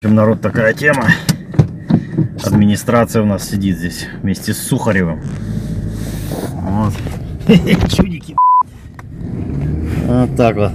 общем, народ, такая тема. Администрация у нас сидит здесь вместе с Сухаревым. Вот. Чудики. Вот так вот.